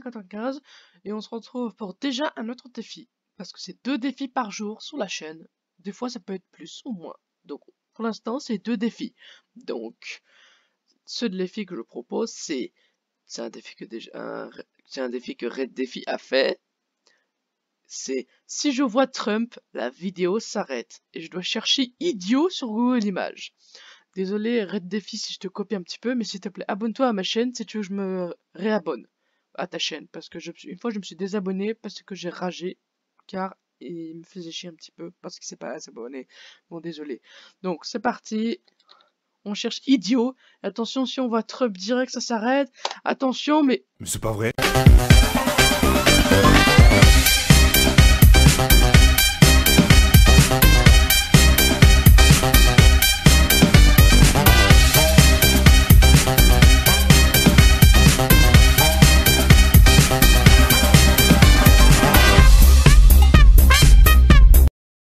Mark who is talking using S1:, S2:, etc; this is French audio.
S1: 95 et on se retrouve pour déjà un autre défi. Parce que c'est deux défis par jour sur la chaîne. Des fois ça peut être plus ou moins. Donc pour l'instant c'est deux défis. Donc ce défi que je propose c'est un défi que déjà un défi que Red Défi a fait. C'est si je vois Trump, la vidéo s'arrête et je dois chercher idiot sur Google Images. Désolé Red Défi si je te copie un petit peu, mais s'il te plaît abonne-toi à ma chaîne si tu veux que je me réabonne à ta chaîne parce que je, une fois je me suis désabonné parce que j'ai ragé car il me faisait chier un petit peu parce qu'il s'est pas abonné. Bon désolé. Donc c'est parti. On cherche idiot. Attention si on voit Trump direct ça s'arrête. Attention mais...
S2: Mais c'est pas vrai.